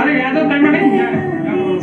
अरे यादव टाइम में नहीं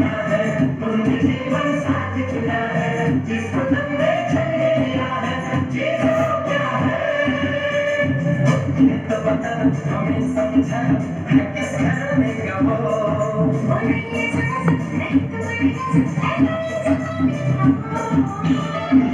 Thank you.